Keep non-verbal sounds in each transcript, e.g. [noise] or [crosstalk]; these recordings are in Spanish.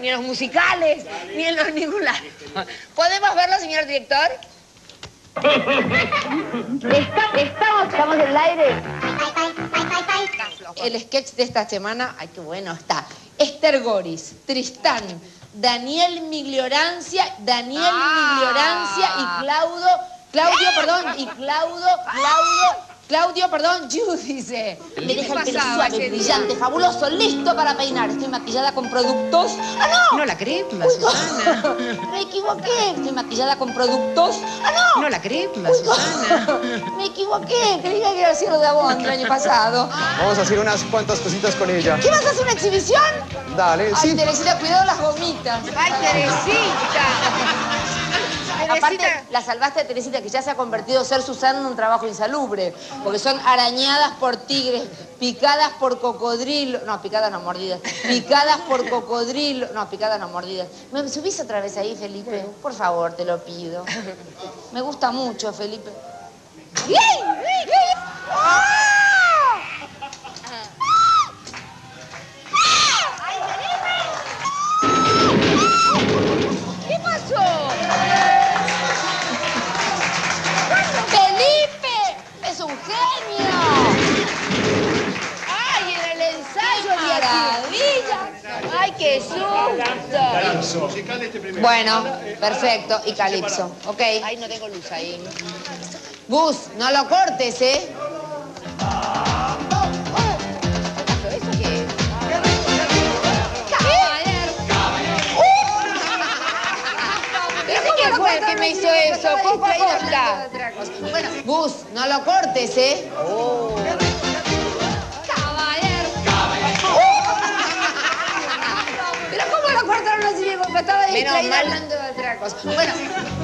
ni en los musicales, ni en los [laughs] ningún lado. ¿Podemos verlo, señor director? Está- estamos, estamos en el aire. El sketch de esta semana, ay, qué bueno está. Esther Goris, Tristán, Daniel Migliorancia, Daniel Ah. Migliorancia y Claudio, Claudio, perdón, y Claudio, Claudio, Claudio, perdón, [laughs] Judice. Me deja el pelo suave, brillante, fabuloso, listo para peinar. Estoy maquillada con productos. ¡Ah, no! No la crema, Susana. [laughs] Me equivoqué. Estoy maquillada con productos. ¡Ah, no! No la crema, Susana. [laughs] Me equivoqué. Creía que era el cielo de Avon el año pasado. Vamos a hacer unas cuantas cositas con ella. ¿Qué vas a hacer una exhibición? Dale, Ay, sí. Teresita, cuidado las gomitas. Ay, Teresita. Aparte, la salvaste a Teresita, que ya se ha convertido ser Susana en un trabajo insalubre. Porque son arañadas por tigres, picadas por cocodrilo. No, picadas no, mordidas. Picadas por cocodrilo. No, picadas no, mordidas. ¿Me subís otra vez ahí, Felipe? Por favor, te lo pido. [laughs] Me gusta mucho, Felipe. [laughs] ¿Qué Ay, qué susto. Bueno, perfecto. Y Calipso, ¿ok? Ay, no tengo luz ahí. Gus, no lo cortes, ¿eh? ¿Eso qué? ¿Ese quién fue el que me hizo eso? Popa, posta. Bueno, Gus, no lo cortes, ¿eh? Pero Menos mal. hablando de otra cosa. Bueno,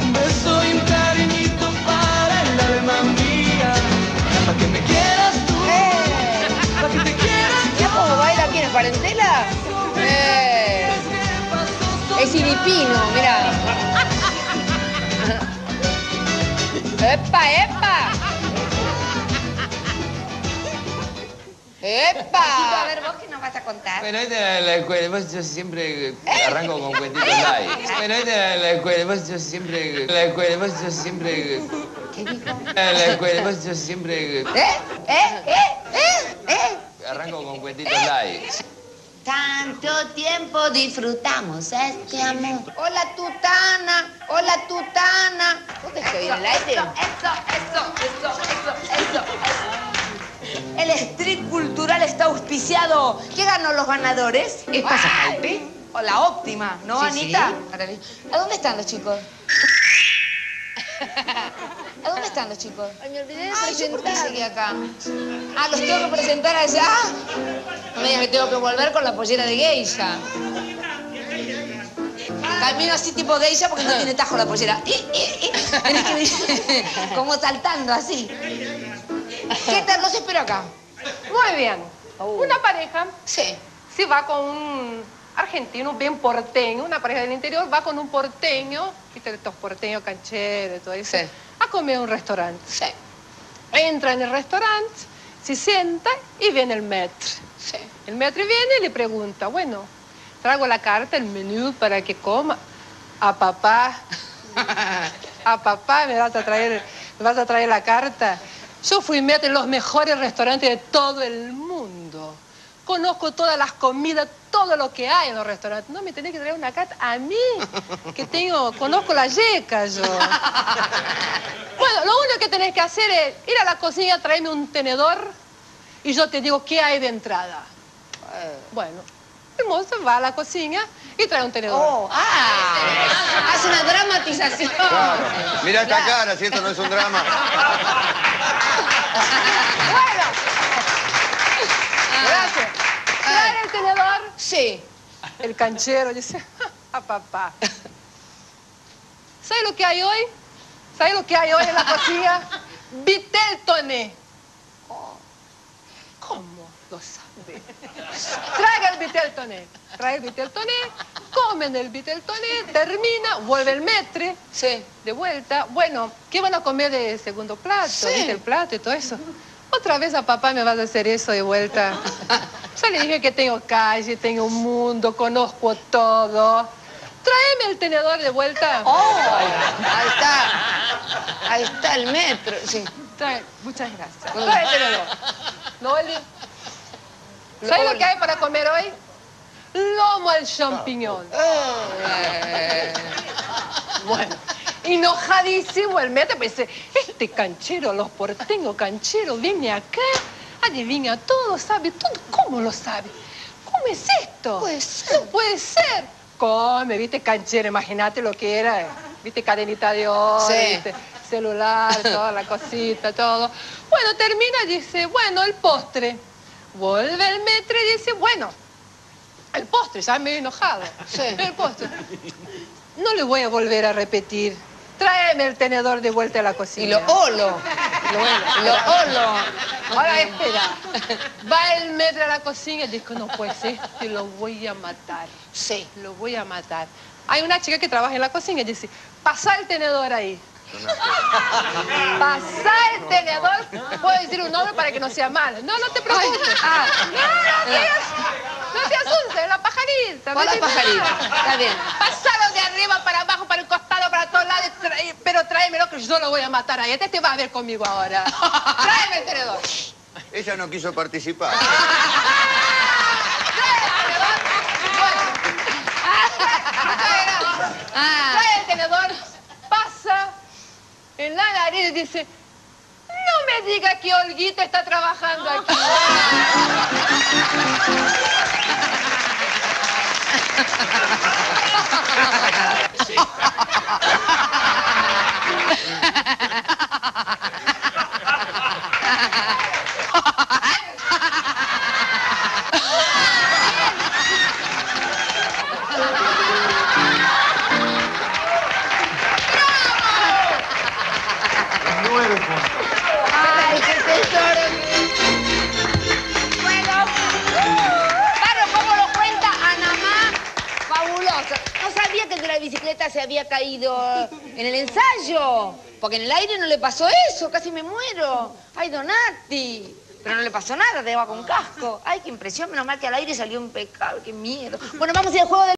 Un beso y un cariñito para el alma mía. Para que me quieras tú. Para que te quieras ¿Ya cómo baila aquí en Parentela? Eh. Es filipino, mira. [laughs] ¡Epa, epa! a ¡Epa! ver, vos nos vas a contar. Bueno, esta es la escuela, pues yo siempre arranco con cuentitos light. Bueno, esta es la escuela, pues yo siempre... La escuela, pues yo siempre... ¿Qué dijo? La escuela, pues yo siempre ¿Eh? ¿Eh? ¿Eh? ¿Eh? ¿Eh? arranco con cuentitos light. Tanto tiempo disfrutamos este amor. Hola, tutana. Hola, tutana. ¿Dónde estoy? ¿En el aire? Eso, eso, eso, eso, eso, eso. El street cultural está auspiciado. ¿Qué ganó los ganadores? ¿Qué pasa, Ay, Calpe? O la óptima, ¿no, Sí, Anita? sí. ¿A dónde están los chicos? [laughs] ¿A dónde están los chicos? Ay, me olvidé de Ay, ¿yo por qué presentar. llegué acá? Ah, los tengo que presentar allá. No me digas que tengo que volver con la pollera de geisha. Camino así tipo geisha porque no tiene tajo la pollera. Tenés que [laughs] como saltando así. ¿Qué tal? Los espero acá. Muy bien. Una pareja Sí. se va con un argentino bien porteño, una pareja del interior va con un porteño, viste estos porteños cancheros y todo eso, Sí. a comer a un restaurante. Sí. Entra en el restaurante, se sienta y viene el maître. Sí. El maître viene y le pregunta, bueno, traigo la carta, el menú para que coma. A papá, [laughs] a papá me vas a traer, me vas a traer la carta. Yo fui maître en los mejores restaurantes de todo el mundo. Conozco todas las comidas, todo lo que hay en los restaurantes. No me tenés que traer una carta a mí, que tengo, conozco la yeca yo. Bueno, lo único que tenés que hacer es ir a la cocina, traerme un tenedor y yo te digo qué hay de entrada. Bueno, el mozo va a la cocina y trae un tenedor. Oh, ah, hace una dramatización. Claro. Mira esta cara, si esto no es un drama. Bueno, gracias. Trae el tenedor. Sí. El canchero dice, [laughs] a papá. ¿Sabes lo que hay hoy? ¿Sabes lo que hay hoy en la cocina? [laughs] Vitel toné. ¿Cómo lo sabe? Traiga el vitel toné. Trae el vitel toné, comen el vitel toné, termina, vuelve el metre. Sí. De vuelta. Bueno, ¿qué van a comer de segundo plato? Sí. ¿Viste el plato y todo eso? Otra vez a papá me vas a hacer eso de vuelta. Ya le dije que tengo calle, tengo un mundo, conozco todo. Tráeme el tenedor de vuelta. Oh, ahí está. Ahí está el metro. Sí. Trae- muchas gracias. Trae el tenedor. Noli. ¿Sabes lo que hay para comer hoy? Lomo al champiñón. Eh, Bueno, enojadísimo el pues dice, este canchero, los porteños cancheros, viene acá, adivina todo, sabe todo. ¿Cómo lo sabe? ¿Cómo es esto? Puede ser. No puede ser. Come, viste, canchero, imagínate lo que era. Viste, cadenita de oro, Sí. viste, celular, toda la cosita, todo. Bueno, termina y dice, bueno, el postre. Vuelve el metre y dice, bueno, el postre, ya medio enojado. Sí. El postre. No le voy a volver a repetir. Tráeme el tenedor de vuelta a la cocina. Y lo olo. Lo, lo olo. Ahora espera. Va el metro a la cocina y dice, no, pues este lo voy a matar. Sí. Lo voy a matar. Hay una chica que trabaja en la cocina y dice, pasa el tenedor ahí. Pasa el tenedor. Puedo decir un nombre para que no sea mal. No, no te preocupes. Ah. No, no, te, no te asustes, la pajarita. ¿Cuál no la pajarita? Está bien. Pasalo de arriba para abajo, para el costado, para todos lados, trae- pero tráemelo que yo lo voy a matar ahí. Este te va a ver conmigo ahora. [laughs] Tráeme el tenedor. Ella no quiso participar. Ah, Trae el tenedor, en la nariz dice, no me diga que Olguita está trabajando aquí. [laughs] ay, qué tesoro. Bueno, claro, como lo cuenta Anamá, fabuloso. No sabía que de la bicicleta se había caído en el ensayo. Porque en el aire no le pasó eso, casi me muero. Ay, Donati. Pero no le pasó nada, te va con casco. Ay, qué impresión, menos mal que al aire salió impecable, qué miedo. Bueno, vamos a ir al juego del...